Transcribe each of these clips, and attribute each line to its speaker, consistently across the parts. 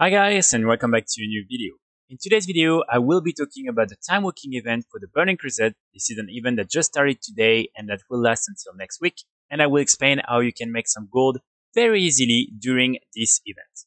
Speaker 1: Hi guys and welcome back to a new video. In today's video, I will be talking about the time walking event for the Burning Crusade. This is an event that just started today and that will last until next week. And I will explain how you can make some gold very easily during this event.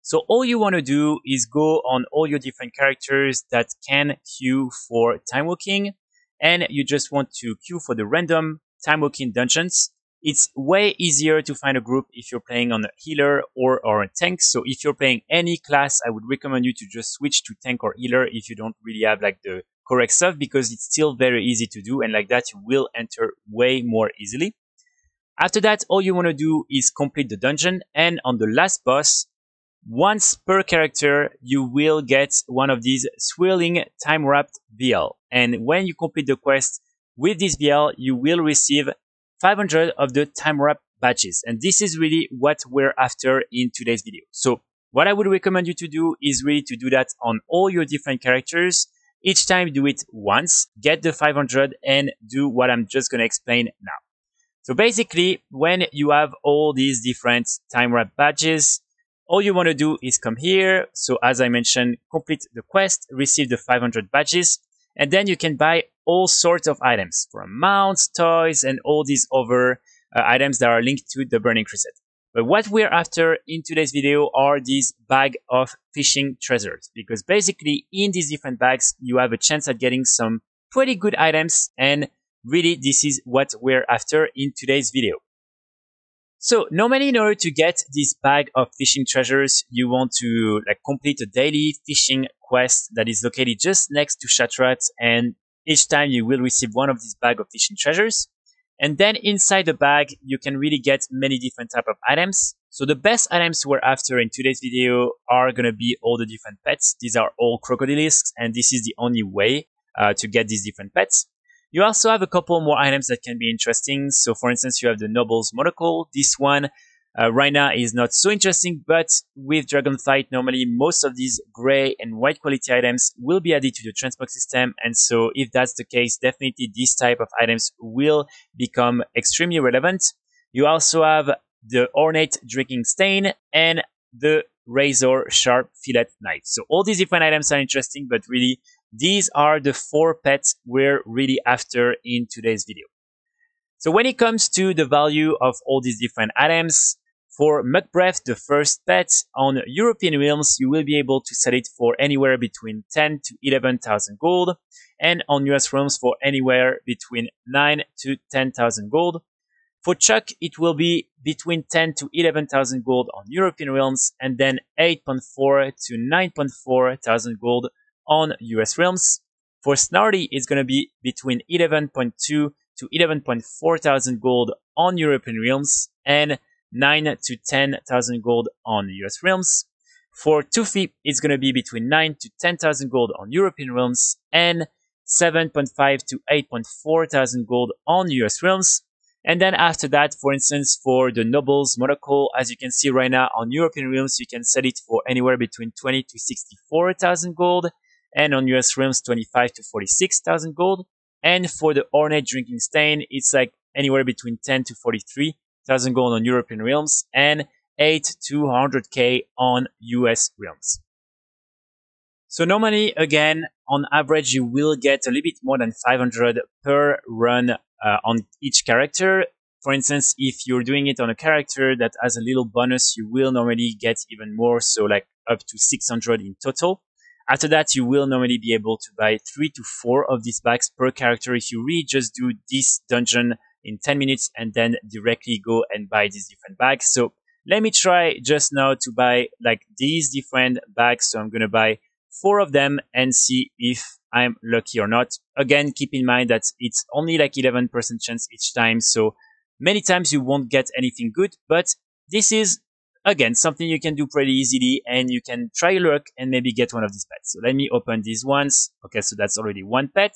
Speaker 1: So all you want to do is go on all your different characters that can queue for time walking and you just want to queue for the random time walking dungeons. It's way easier to find a group if you're playing on a healer or, or a tank. So if you're playing any class, I would recommend you to just switch to tank or healer if you don't really have like the correct stuff because it's still very easy to do and like that you will enter way more easily. After that, all you want to do is complete the dungeon and on the last boss, once per character, you will get one of these swirling time warped vial. And when you complete the quest with this vial, you will receive 500 of the time warp badges. And this is really what we're after in today's video. So what I would recommend you to do is really to do that on all your different characters. Each time do it once, get the 500 and do what I'm just going to explain now. So basically, when you have all these different time warp badges, all you want to do is come here. So as I mentioned, complete the quest, receive the 500 badges, and then you can buy all sorts of items from mounts, toys, and all these other uh, items that are linked to the Burning Crusade. But what we're after in today's video are these bag of fishing treasures, because basically in these different bags, you have a chance at getting some pretty good items. And really, this is what we're after in today's video. So normally in order to get this bag of fishing treasures, you want to like complete a daily fishing quest that is located just next to Shattrath and each time you will receive one of these bag of fishing treasures. And then inside the bag, you can really get many different type of items. So the best items we're after in today's video are going to be all the different pets. These are all crocodilisks and this is the only way uh, to get these different pets. You also have a couple more items that can be interesting. So for instance, you have the Noble's Monocle. This one uh, now is not so interesting, but with Dragonflight, normally most of these gray and white quality items will be added to the transport system. And so if that's the case, definitely this type of items will become extremely relevant. You also have the Ornate Drinking stein and the Razor Sharp Fillet Knife. So all these different items are interesting, but really these are the four pets we're really after in today's video. So when it comes to the value of all these different items, for Muckbreath, the first pet, on European realms, you will be able to sell it for anywhere between 10 to 11,000 gold, and on US realms for anywhere between 9 to 10,000 gold. For Chuck, it will be between 10 to 11,000 gold on European realms, and then 8.4 to 9.4 thousand gold on US realms. For Snarly, it's going to be between 11.2 to 11.4 thousand gold on European realms and 9 to 10,000 gold on US realms. For Toothy, it's going to be between 9 to 10,000 gold on European realms and 7.5 to 8.4 thousand gold on US realms. And then after that, for instance, for the Nobles Monocle, as you can see right now on European realms, you can sell it for anywhere between 20 to 64,000 gold and on US realms 25 to 46,000 gold. And for the Ornate Drinking stein, it's like anywhere between 10 to 43,000 gold on European realms and 8 to 100k on US realms. So normally, again, on average, you will get a little bit more than 500 per run uh, on each character. For instance, if you're doing it on a character that has a little bonus, you will normally get even more, so like up to 600 in total. After that, you will normally be able to buy three to four of these bags per character if you really just do this dungeon in 10 minutes and then directly go and buy these different bags. So let me try just now to buy like these different bags. So I'm going to buy four of them and see if I'm lucky or not. Again, keep in mind that it's only like 11% chance each time. So many times you won't get anything good, but this is again, something you can do pretty easily and you can try luck and maybe get one of these pets. So let me open these ones. Okay, so that's already one pet.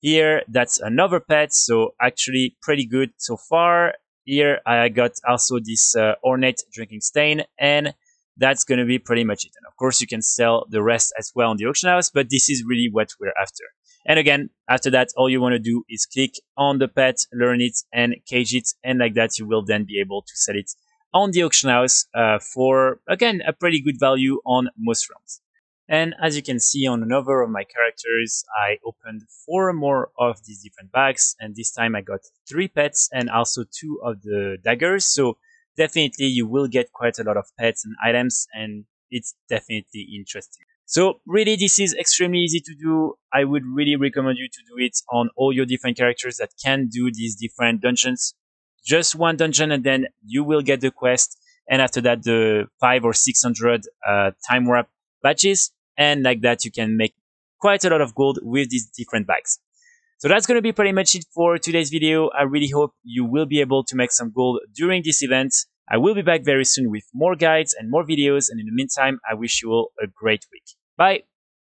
Speaker 1: Here, that's another pet. So actually pretty good so far. Here, I got also this uh, ornate drinking stein, and that's going to be pretty much it. And of course, you can sell the rest as well on the auction house, but this is really what we're after. And again, after that, all you want to do is click on the pet, learn it, and cage it. And like that, you will then be able to sell it on the auction house uh, for, again, a pretty good value on most realms. And as you can see on another of my characters, I opened four more of these different bags. And this time I got three pets and also two of the daggers. So definitely you will get quite a lot of pets and items and it's definitely interesting. So really this is extremely easy to do. I would really recommend you to do it on all your different characters that can do these different dungeons. Just one dungeon and then you will get the quest. And after that, the five or 600 uh, time warp badges and like that you can make quite a lot of gold with these different bags. So that's going to be pretty much it for today's video. I really hope you will be able to make some gold during this event. I will be back very soon with more guides and more videos. And in the meantime, I wish you all a great week. Bye.